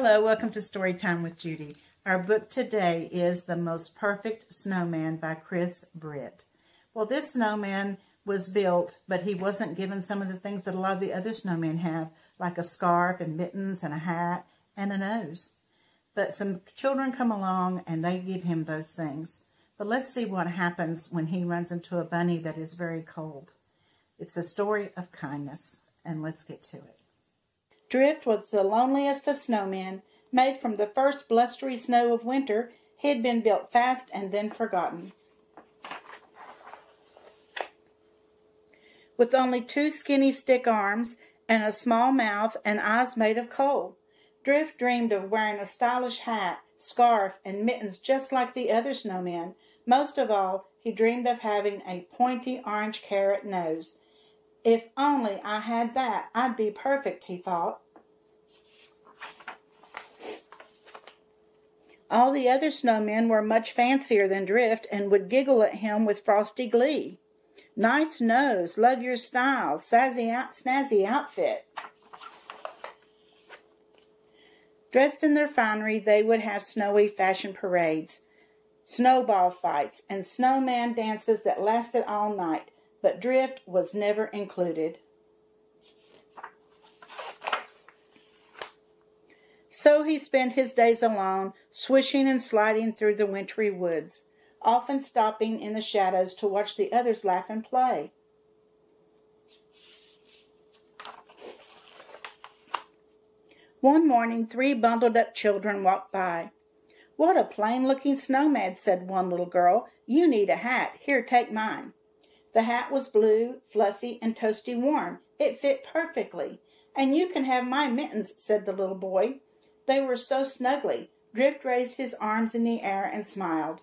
Hello, welcome to Storytime with Judy. Our book today is The Most Perfect Snowman by Chris Britt. Well, this snowman was built, but he wasn't given some of the things that a lot of the other snowmen have, like a scarf and mittens and a hat and a nose. But some children come along and they give him those things. But let's see what happens when he runs into a bunny that is very cold. It's a story of kindness, and let's get to it. Drift was the loneliest of snowmen. Made from the first blustery snow of winter, he had been built fast and then forgotten. With only two skinny stick arms and a small mouth and eyes made of coal, Drift dreamed of wearing a stylish hat, scarf, and mittens just like the other snowmen. Most of all, he dreamed of having a pointy orange carrot nose if only I had that, I'd be perfect, he thought. All the other snowmen were much fancier than Drift and would giggle at him with frosty glee. Nice nose, love your style, sassy out, snazzy outfit. Dressed in their finery, they would have snowy fashion parades, snowball fights, and snowman dances that lasted all night but drift was never included. So he spent his days alone, swishing and sliding through the wintry woods, often stopping in the shadows to watch the others laugh and play. One morning, three bundled up children walked by. What a plain looking snowman, said one little girl. You need a hat. Here, take mine. The hat was blue, fluffy, and toasty warm. It fit perfectly. And you can have my mittens, said the little boy. They were so snuggly. Drift raised his arms in the air and smiled.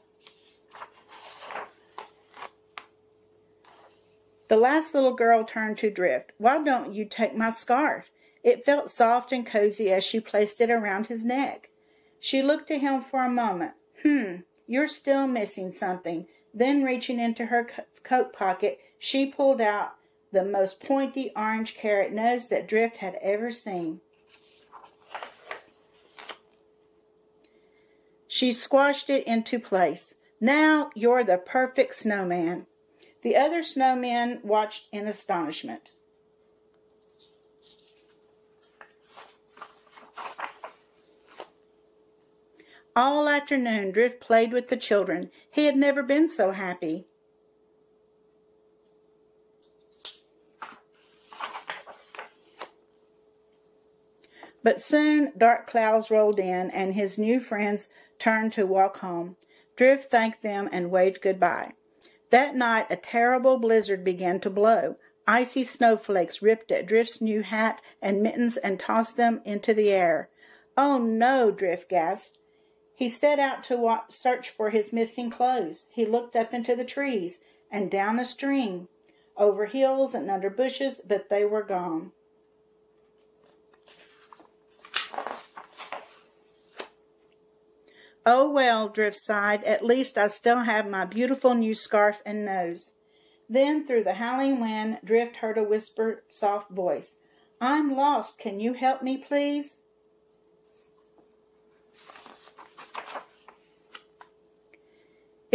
The last little girl turned to Drift. Why don't you take my scarf? It felt soft and cozy as she placed it around his neck. She looked at him for a moment. Hmm, you're still missing something. Then, reaching into her coat pocket, she pulled out the most pointy orange carrot nose that Drift had ever seen. She squashed it into place. Now you're the perfect snowman. The other snowmen watched in astonishment. All afternoon, Drift played with the children. He had never been so happy. But soon dark clouds rolled in, and his new friends turned to walk home. Drift thanked them and waved goodbye. That night, a terrible blizzard began to blow. Icy snowflakes ripped at Drift's new hat and mittens and tossed them into the air. Oh no, Drift gasped. He set out to watch, search for his missing clothes. He looked up into the trees and down the stream, over hills and under bushes, but they were gone. Oh well, Drift sighed, at least I still have my beautiful new scarf and nose. Then through the howling wind, Drift heard a whisper soft voice. I'm lost. Can you help me, please?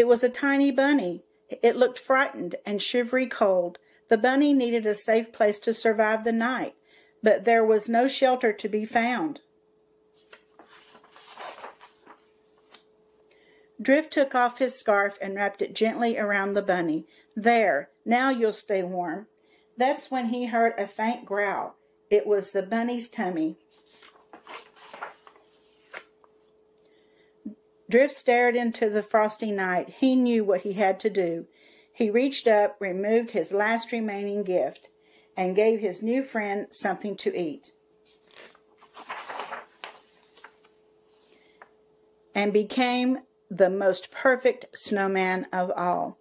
It was a tiny bunny. It looked frightened and shivery cold. The bunny needed a safe place to survive the night, but there was no shelter to be found. Drift took off his scarf and wrapped it gently around the bunny. There, now you'll stay warm. That's when he heard a faint growl. It was the bunny's tummy. Drift stared into the frosty night. He knew what he had to do. He reached up, removed his last remaining gift, and gave his new friend something to eat. And became the most perfect snowman of all.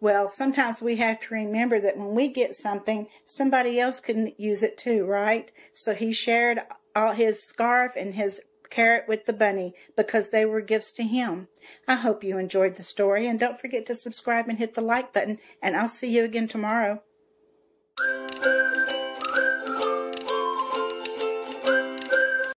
Well, sometimes we have to remember that when we get something, somebody else can use it too, right? So he shared all his scarf and his carrot with the bunny because they were gifts to him. I hope you enjoyed the story and don't forget to subscribe and hit the like button and I'll see you again tomorrow.